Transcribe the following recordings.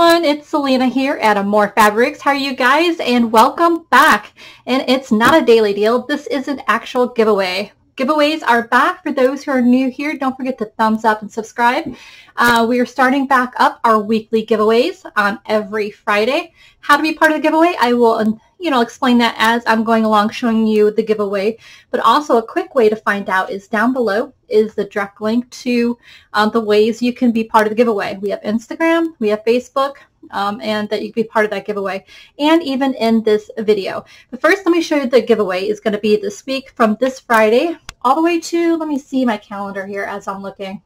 everyone, it's Selena here at AmourFabriQues. How are you guys? And welcome back. And it's not a daily deal. This is an actual giveaway. Giveaways are back. For those who are new here, don't forget to thumbs up and subscribe. Uh, we are starting back up our weekly giveaways on every Friday. How to be part of the giveaway, I will you know, explain that as I'm going along showing you the giveaway. But also a quick way to find out is down below is the direct link to um, the ways you can be part of the giveaway. We have Instagram, we have Facebook, um, and that you can be part of that giveaway, and even in this video. But first, let me show you the giveaway is going to be this week from this Friday all the way to, let me see my calendar here as I'm looking,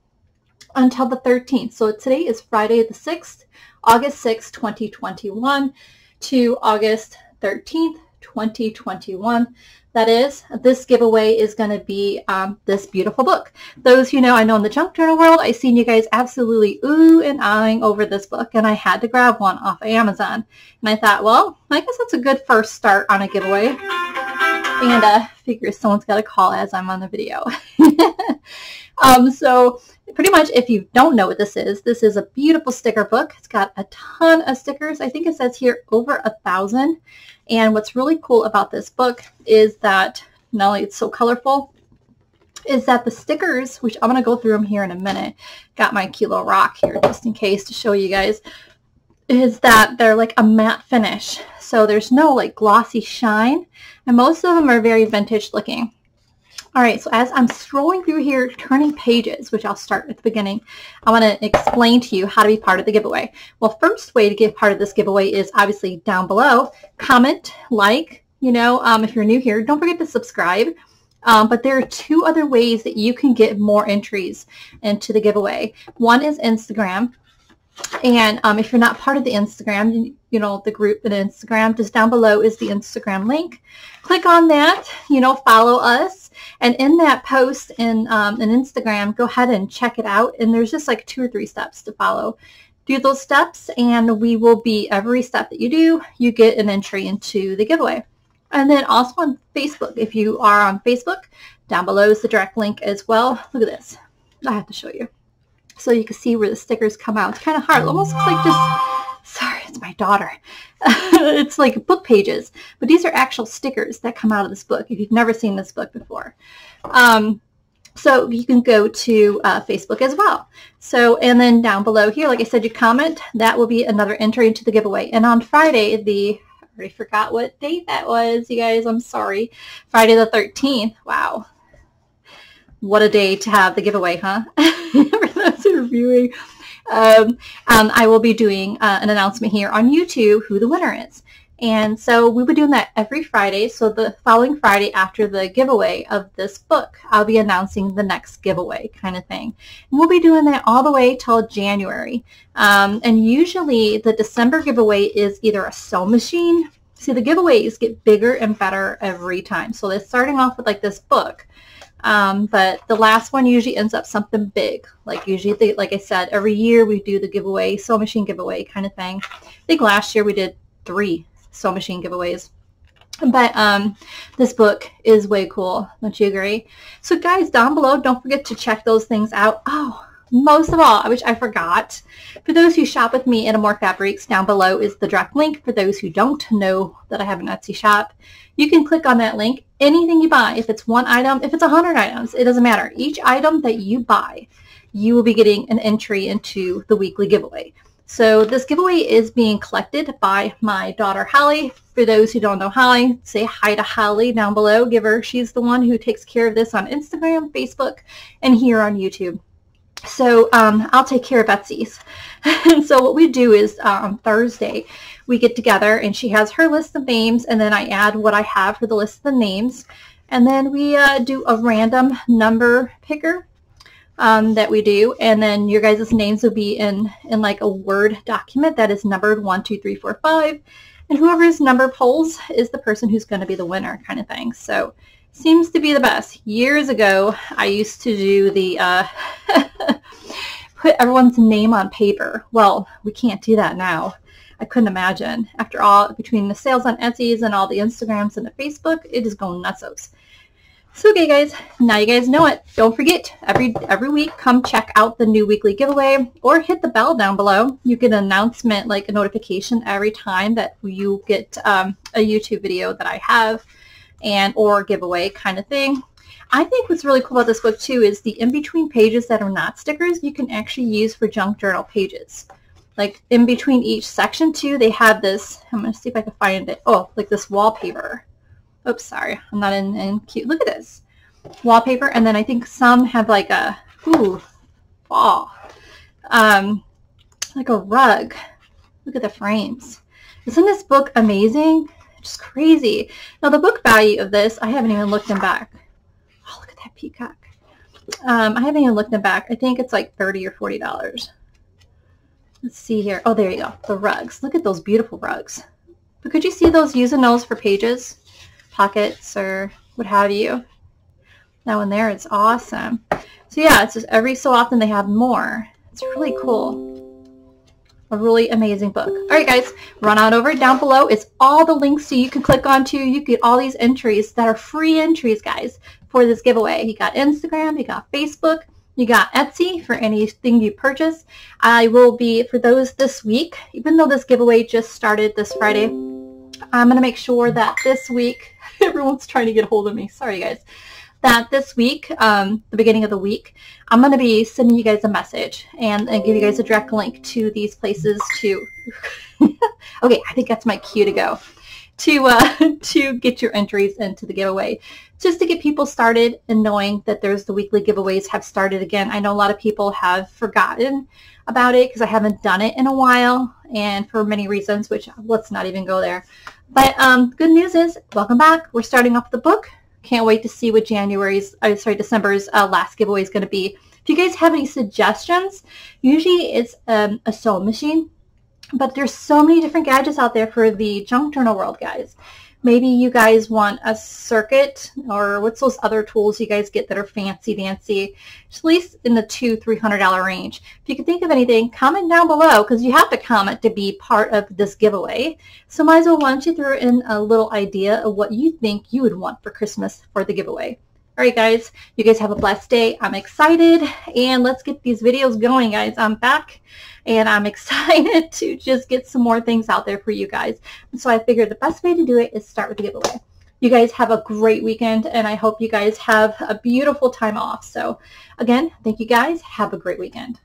until the 13th. So today is Friday the 6th, August 6th, 2021 to August 13th, 2021. That is, this giveaway is going to be um, this beautiful book. Those who know I know in the junk journal world, I've seen you guys absolutely ooh and eyeing over this book, and I had to grab one off of Amazon. And I thought, well, I guess that's a good first start on a giveaway. And uh, figure someone's got to call as I'm on the video. um, so pretty much if you don't know what this is, this is a beautiful sticker book. It's got a ton of stickers. I think it says here over a thousand. And what's really cool about this book is that not only it's so colorful, is that the stickers, which I'm going to go through them here in a minute, got my little rock here just in case to show you guys, is that they're like a matte finish. So there's no like glossy shine. And most of them are very vintage looking. All right, so as I'm scrolling through here, turning pages, which I'll start at the beginning, I want to explain to you how to be part of the giveaway. Well, first way to get part of this giveaway is obviously down below. Comment, like, you know, um, if you're new here, don't forget to subscribe. Um, but there are two other ways that you can get more entries into the giveaway. One is Instagram. And um, if you're not part of the Instagram, you know, the group in Instagram, just down below is the Instagram link. Click on that, you know, follow us. And in that post in, um, in Instagram, go ahead and check it out. And there's just like two or three steps to follow. Do those steps and we will be, every step that you do, you get an entry into the giveaway. And then also on Facebook, if you are on Facebook, down below is the direct link as well. Look at this. I have to show you so you can see where the stickers come out. It's kind of hard, almost like just, sorry, it's my daughter. it's like book pages, but these are actual stickers that come out of this book if you've never seen this book before. Um, so you can go to uh, Facebook as well. So, and then down below here, like I said, you comment, that will be another entry into the giveaway. And on Friday, the, I already forgot what date that was, you guys, I'm sorry. Friday the 13th, wow. What a day to have the giveaway, huh? reviewing. Um, um, I will be doing uh, an announcement here on YouTube who the winner is. And so we will be doing that every Friday. So the following Friday after the giveaway of this book, I'll be announcing the next giveaway kind of thing. And we'll be doing that all the way till January. Um, and usually the December giveaway is either a sewing machine. See, the giveaways get bigger and better every time. So they're starting off with like this book. Um, but the last one usually ends up something big. Like usually, they, like I said, every year we do the giveaway, sew machine giveaway kind of thing. I think last year we did three sew machine giveaways. But um, this book is way cool. Don't you agree? So guys, down below, don't forget to check those things out. Oh, most of all, which I forgot, for those who shop with me at AmourFabriQues, down below is the direct link. For those who don't know that I have an Etsy shop, you can click on that link. Anything you buy, if it's one item, if it's a 100 items, it doesn't matter. Each item that you buy, you will be getting an entry into the weekly giveaway. So this giveaway is being collected by my daughter Holly. For those who don't know Holly, say hi to Holly down below. Give her, she's the one who takes care of this on Instagram, Facebook, and here on YouTube. So um, I'll take care of Etsy's. and so what we do is on Thursday, we get together and she has her list of names and then I add what I have for the list of the names. And then we uh, do a random number picker um, that we do. And then your guys' names will be in, in like a Word document that is numbered one, two, three, four, five. And whoever's number pulls is the person who's going to be the winner kind of thing. So seems to be the best. Years ago, I used to do the uh, put everyone's name on paper. Well, we can't do that now. I couldn't imagine. After all, between the sales on Etsy's and all the Instagrams and the Facebook, it is going nutsos. So okay guys, now you guys know it. Don't forget, every every week come check out the new weekly giveaway or hit the bell down below. You get an announcement, like a notification every time that you get um, a YouTube video that I have and or giveaway kind of thing. I think what's really cool about this book too is the in-between pages that are not stickers you can actually use for junk journal pages. Like in between each section too, they have this, I'm going to see if I can find it. Oh, like this wallpaper Oops, sorry. I'm not in, in cute. Look at this. Wallpaper. And then I think some have like a, ooh, fall. Um, like a rug. Look at the frames. Isn't this book amazing? Just crazy. Now the book value of this, I haven't even looked them back. Oh, look at that peacock. Um, I haven't even looked them back. I think it's like 30 or $40. Let's see here. Oh, there you go. The rugs. Look at those beautiful rugs. But could you see those using those for pages? pockets or what have you. That one there is awesome. So yeah, it's just every so often they have more. It's really cool. A really amazing book. All right, guys, run on over down below. It's all the links so you can click onto. You get all these entries that are free entries, guys, for this giveaway. You got Instagram, you got Facebook, you got Etsy for anything you purchase. I will be, for those this week, even though this giveaway just started this Friday, I'm going to make sure that this week, everyone's trying to get a hold of me. Sorry, guys. That this week, um, the beginning of the week, I'm going to be sending you guys a message and, and give you guys a direct link to these places to... okay, I think that's my cue to go. To, uh, to get your entries into the giveaway. Just to get people started and knowing that there's the weekly giveaways have started again. I know a lot of people have forgotten about it because I haven't done it in a while and for many reasons, which let's not even go there. But um, good news is, welcome back. We're starting off the book. Can't wait to see what January's, uh, sorry, December's uh, last giveaway is going to be. If you guys have any suggestions, usually it's um, a sewing machine, but there's so many different gadgets out there for the junk journal world, guys. Maybe you guys want a Cricut or what's those other tools you guys get that are fancy dancy, at least in the two, $300 range. If you can think of anything, comment down below because you have to comment to be part of this giveaway. So might as well don't you throw in a little idea of what you think you would want for Christmas for the giveaway. All right, guys, you guys have a blessed day. I'm excited, and let's get these videos going, guys. I'm back, and I'm excited to just get some more things out there for you guys. so I figured the best way to do it is start with the giveaway. You guys have a great weekend, and I hope you guys have a beautiful time off. So, again, thank you guys. Have a great weekend.